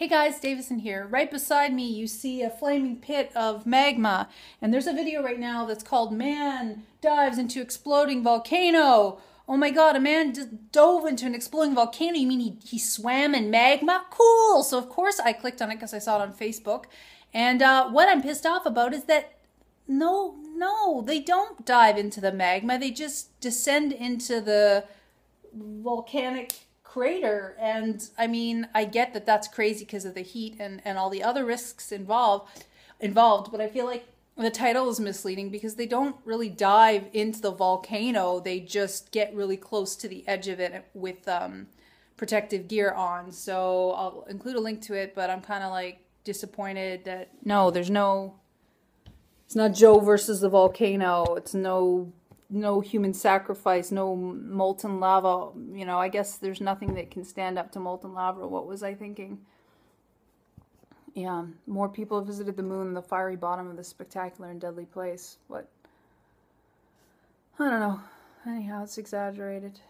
Hey guys, Davison here. Right beside me, you see a flaming pit of magma, and there's a video right now that's called Man Dives into Exploding Volcano. Oh my god, a man just dove into an exploding volcano. You mean he, he swam in magma? Cool! So, of course, I clicked on it because I saw it on Facebook. And uh, what I'm pissed off about is that no, no, they don't dive into the magma. They just descend into the volcanic crater. And I mean, I get that that's crazy because of the heat and, and all the other risks involved involved, but I feel like the title is misleading because they don't really dive into the volcano. They just get really close to the edge of it with um, protective gear on. So I'll include a link to it, but I'm kind of like disappointed that no, there's no. It's not Joe versus the volcano. It's no no human sacrifice, no molten lava. You know, I guess there's nothing that can stand up to molten lava. What was I thinking? Yeah, more people visited the moon the fiery bottom of this spectacular and deadly place. What? I don't know. Anyhow, it's exaggerated.